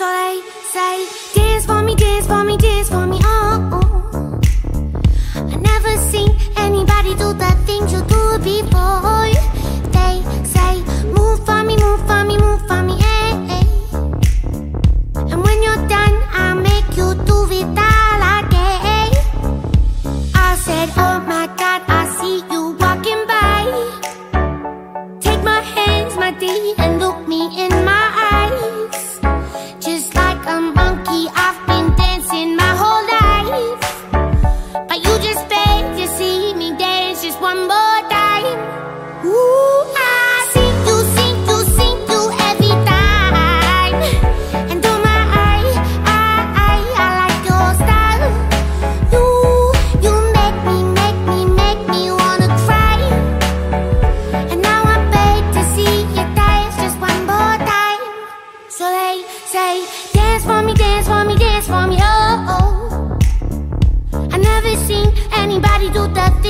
So they say, dance for me, dance for me, dance for me, oh, oh. oh. I never seen anybody do the things you do before. They say, move for me, move for me, move for me, hey, hey. And when you're done, I'll make you do it all again. I said, oh my God.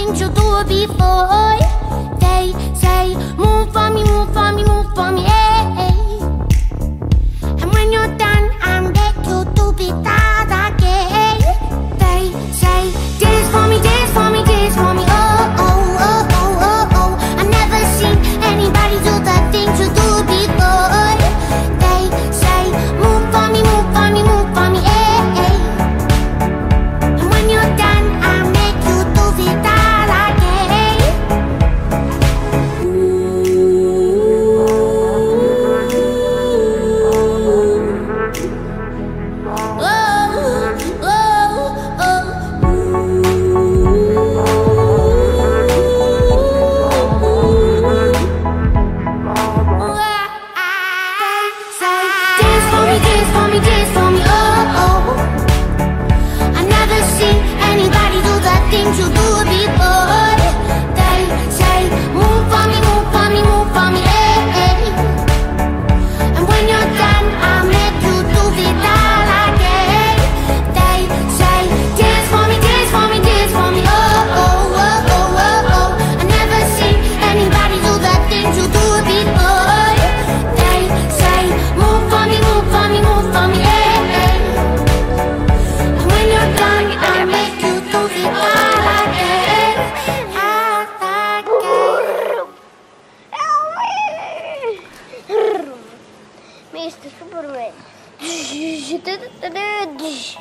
thing to do before eh? they say, Move for me, move for me, move for me, hey. And when you're done, I'm ready to do it again. They say, Dude.